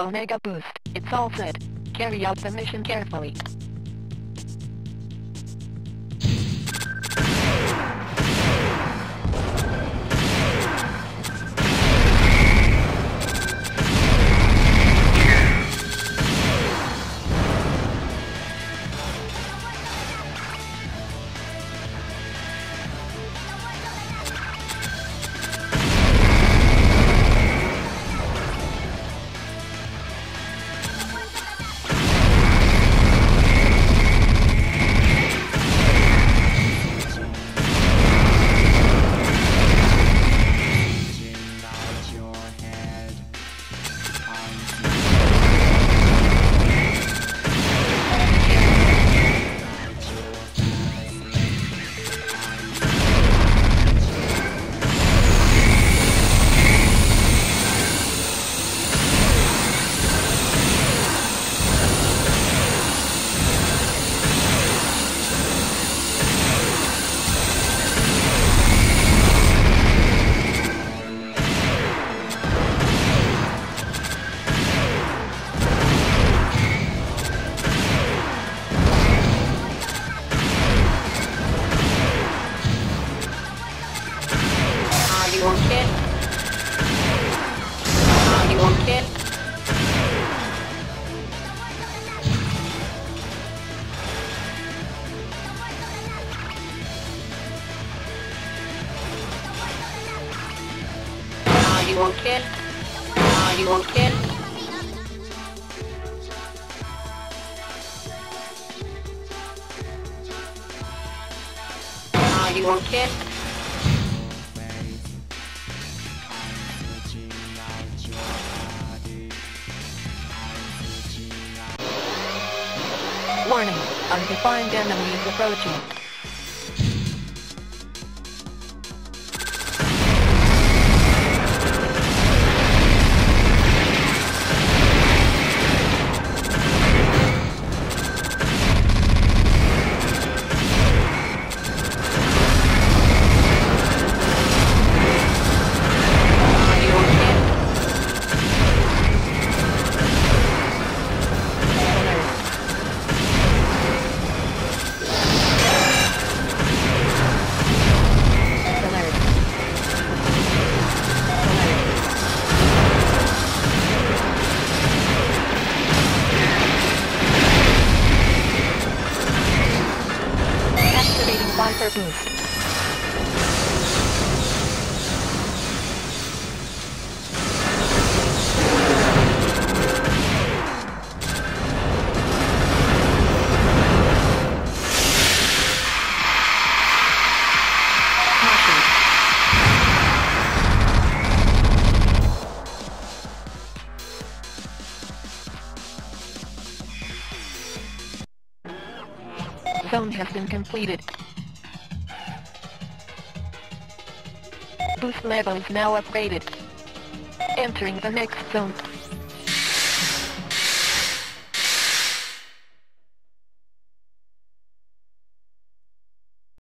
Omega Boost, it's all set. Carry out the mission carefully. You okay? Are uh, you okay? Are uh, you okay? Are uh, you okay? Are you okay? Warning, undefined enemy is approaching. Viper Zone has been completed. Boost level is now upgraded. Entering the next zone.